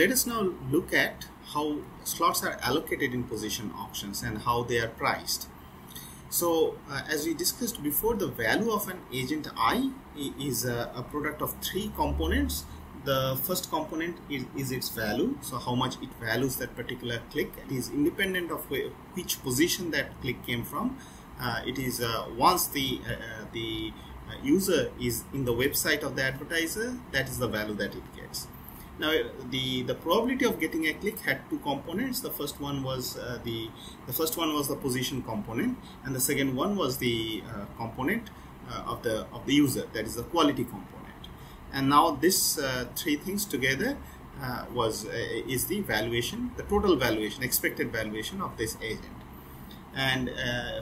let us now look at how slots are allocated in position auctions and how they are priced. So uh, as we discussed before, the value of an agent I is a, a product of three components. The first component is, is, its value, so how much it values that particular click. It is independent of which position that click came from. Uh, it is uh, once the uh, uh, the uh, user is in the website of the advertiser, that is the value that it gets. Now, the the probability of getting a click had two components. The first one was uh, the the first one was the position component, and the second one was the uh, component uh, of the of the user, that is the quality component. And now this uh, three things together uh, was is the valuation, the total valuation, expected valuation of this agent. And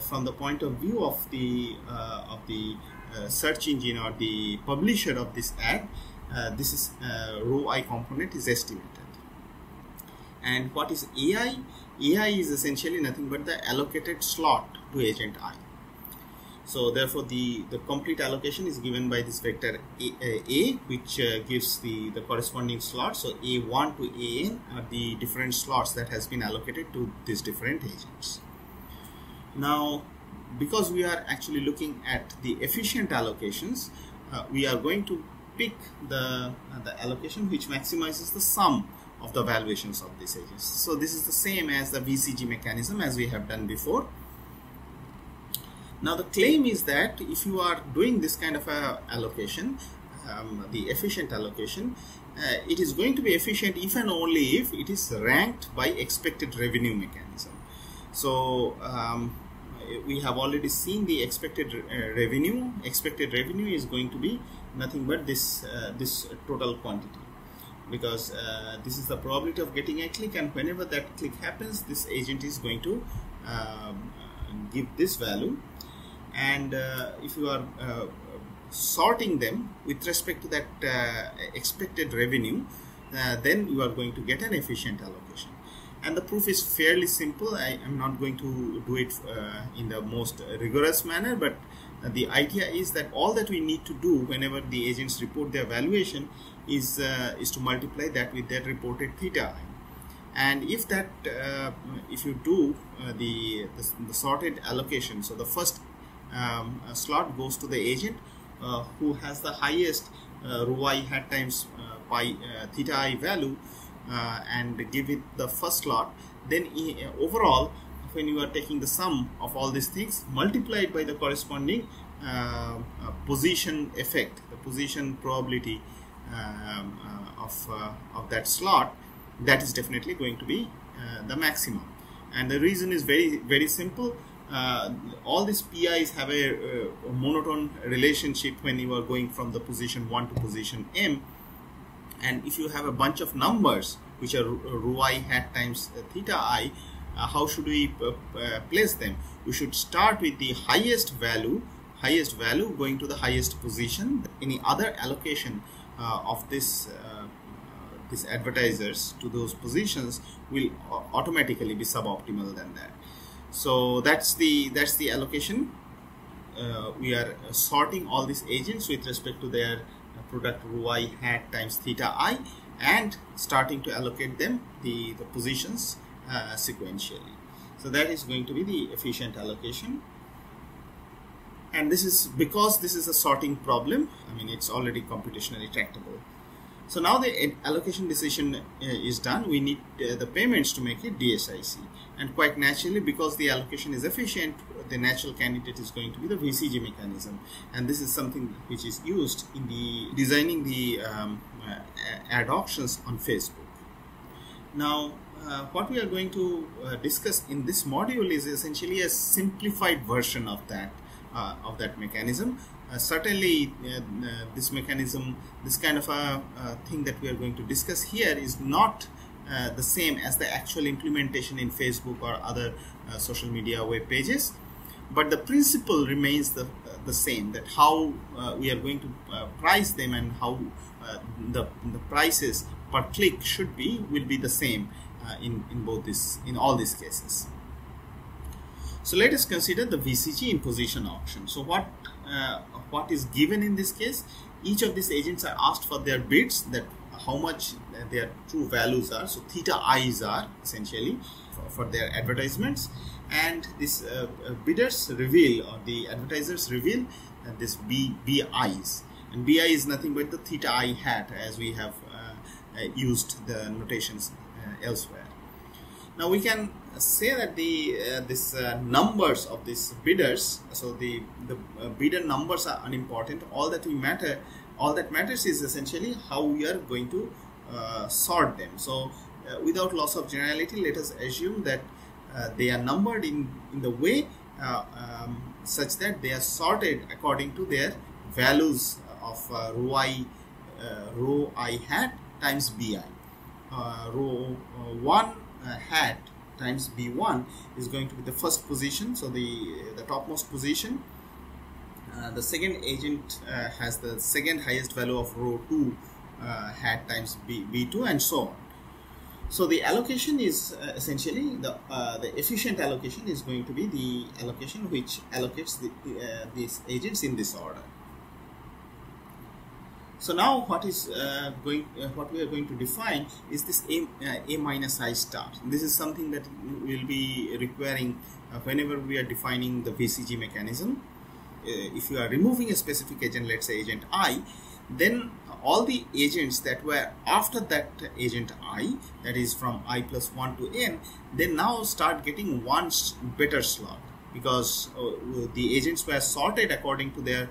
from the point of view of the of the search engine or the publisher of this ad, this is uh, rho i component is estimated. And what is ai ai is essentially nothing but the allocated slot to agent i. So therefore the the complete allocation is given by this vector a, a which uh, gives the the corresponding slot. So a1 to an are the different slots that has been allocated to these different agents. Now because we are actually looking at the efficient allocations uh, we are going to pick the, uh, the allocation which maximizes the sum of the valuations of these edges. So this is the same as the VCG mechanism as we have done before. Now the claim is that if you are doing this kind of a allocation, um, the efficient allocation, uh, it is going to be efficient if and only if it is ranked by expected revenue mechanism. So um, we have already seen the expected uh, revenue. Expected revenue is going to be nothing but this uh, this total quantity. Because uh, this is the probability of getting a click and whenever that click happens this agent is going to um, give this value. And uh, if you are sorting them with respect to that expected revenue then you are going to get an efficient allocation and the proof is fairly simple. I am not going to do it in the most rigorous manner but the idea is that all that we need to do whenever the agents report their valuation is uh, is to multiply that with their reported theta. I and if that uh, if you do uh, the, the, the sorted allocation so the first um, slot goes to the agent uh, who has the highest uh, rho i hat times uh, pi theta i value and give it the first slot then overall when you are taking the sum of all these things multiplied by the corresponding uh, uh, position effect, the position probability um, uh, of, uh, of that slot, that is definitely going to be uh, the maximum. And the reason is very, very simple. all these PIs have a, a monotone relationship when you are going from the position 1 to position m. And if you have a bunch of numbers, which are rho i hat times theta i, uh, how should we uh, uh, place them? We should start with the highest value highest value going to the highest position. Any other allocation of this these advertisers to those positions will automatically be suboptimal than that. So that's the that's the allocation. Uh, we are sorting all these agents with respect to their product rho i hat times theta i and starting to allocate them the the positions uh, sequentially. So that is going to be the efficient allocation. And this is because this is a sorting problem. I mean, it's already computationally tractable. So now the allocation decision uh, is done. We need uh, the payments to make it DSIC. And quite naturally, because the allocation is efficient, the natural candidate is going to be the VCG mechanism. And this is something which is used in the designing the um, uh, ad auctions on Facebook. Now, uh, what we are going to uh, discuss in this module is essentially a simplified version of that uh, of that mechanism. Uh, certainly, uh, uh, this mechanism, this kind of a uh, thing that we are going to discuss here, is not uh, the same as the actual implementation in Facebook or other social media web pages. But the principle remains the the same. That how we are going to price them and how the the prices per click should be will be the same uh, in, in both this in all these cases. So let us consider the VCG in position auction. So what uh, what is given in this case? Each of these agents are asked for their bids that how much their true values are. So theta i's are essentially for, for their advertisements, and this uh, uh bidders reveal or the advertisers reveal uh, this b bi's, and bi is nothing but the theta i hat as we have uh, used the notations elsewhere. Now we can say that the uh, this uh, numbers of these bidders, so the the uh, bidder numbers are unimportant. All that we matter, all that matters is essentially how we are going to uh, sort them. So uh, without loss of generality, let us assume that uh, they are numbered in in the way um, such that they are sorted according to their values of rho i rho i hat times bi. rho 1 hat times b1 is going to be the first position so the the topmost position. Uh, the second agent uh, has the second highest value of rho 2 uh, hat times b, b2 and so on. So the allocation is uh, essentially the uh, the efficient allocation is going to be the allocation which allocates the, uh, these agents in this order so now what is uh, going, uh, what we are going to define is this a, uh, a minus i star. This is something that we will be requiring uh, whenever we are defining the VCG mechanism. Uh, if you are removing a specific agent, let's say agent i, then all the agents that were after that agent i, that is from i plus 1 to n, they now start getting one better slot because uh, the agents were sorted according to their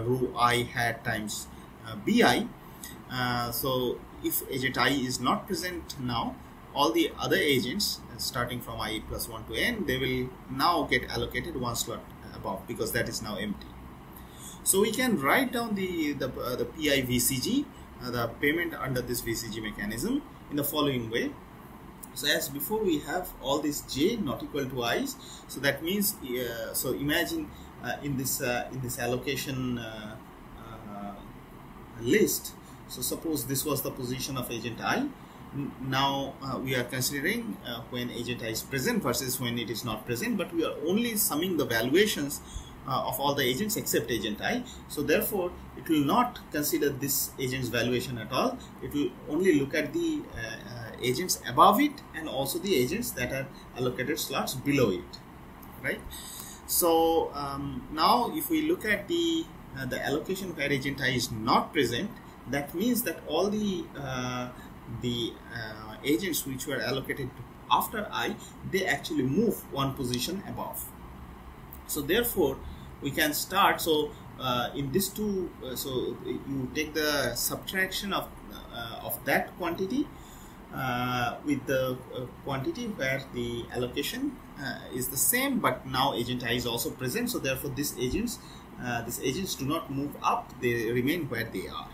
rho i hat times uh, bi uh, so if agent i is not present now all the other agents uh, starting from i plus 1 to n they will now get allocated one slot above because that is now empty. So we can write down the the, uh, the pi vcg uh, the payment under this vcg mechanism in the following way. So as before we have all this j not equal to i's. So that means uh, so imagine in this in this allocation list. So suppose this was the position of agent i. Now uh, we are considering uh, when agent i is present versus when it is not present, but we are only summing the valuations uh, of all the agents except agent i. So therefore, it will not consider this agent's valuation at all. It will only look at the uh, uh, agents above it and also the agents that are allocated slots below it, right? So um, now if we look at the the allocation where agent i is not present that means that all the uh, the uh, agents which were allocated after i they actually move one position above. So therefore we can start so uh, in this two uh, so you take the subtraction of uh, of that quantity with the quantity where the allocation is the same but now agent i is also present so therefore this agents uh, these agents do not move up they remain where they are.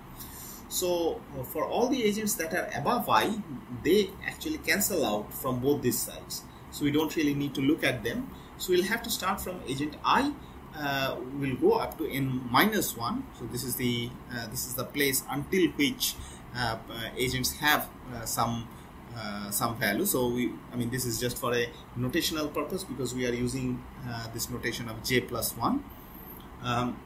So uh, for all the agents that are above i they actually cancel out from both these sides. So we don't really need to look at them. So we'll have to start from agent i uh, will go up to n minus 1 so this is the uh, this is the place until which uh, agents have uh, some uh, some value. So we I mean this is just for a notational purpose because we are using this notation of j plus 1 um,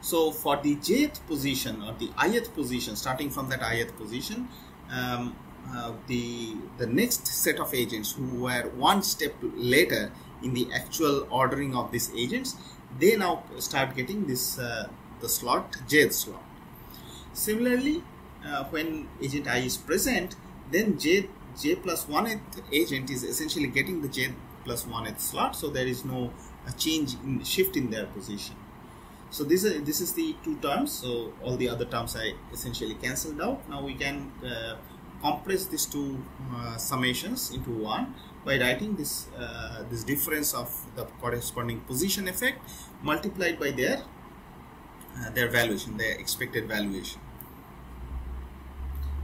so for the jth position or the ith position, starting from that ith position, um, uh, the the next set of agents who were one step later in the actual ordering of these agents, they now start getting this uh, the slot jth slot. Similarly, uh, when agent i is present, then j j plus one agent is essentially getting the j plus one slot, so there is no a change in shift in their position. So this is this is the two terms. So all the other terms I essentially cancelled out. Now we can uh, compress these two uh, summations into one by writing this uh, this difference of the corresponding position effect multiplied by their uh, their valuation, their expected valuation.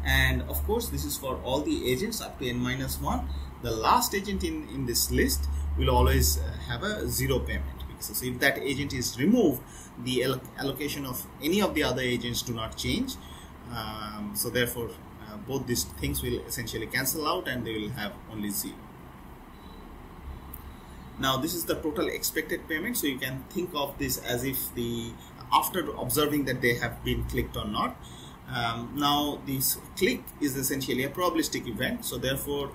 And of course, this is for all the agents up to n minus 1. The last agent in, in this list will always uh, have a zero payment. So if that agent is removed, the allocation of any of the other agents do not change. Um, so therefore, uh, both these things will essentially cancel out and they will have only zero. Now this is the total expected payment. So you can think of this as if the after observing that they have been clicked or not, Um, now this click is essentially a probabilistic event. So therefore,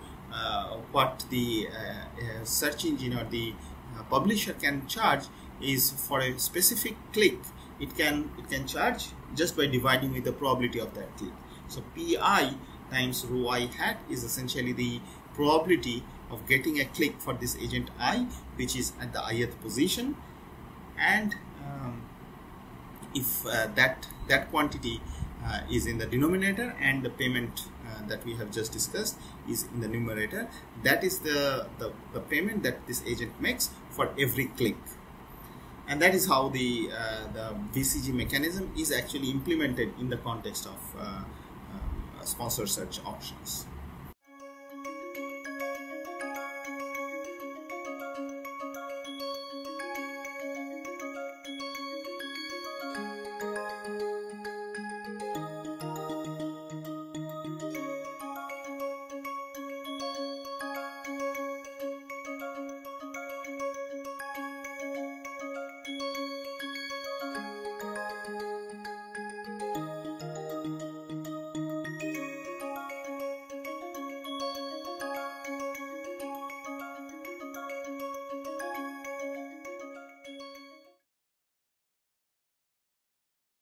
what the uh, uh, search engine or the uh, publisher can charge is for a specific click. It can it can charge just by dividing with the probability of that click. So pi times rho i hat is essentially the probability of getting a click for this agent i, which is at the ith position, and um, if uh, that that quantity uh, is in the denominator and the payment uh, that we have just discussed is in the numerator that is the, the, the payment that this agent makes for every click and that is how the uh, the VCG mechanism is actually implemented in the context of uh, um, sponsored search auctions.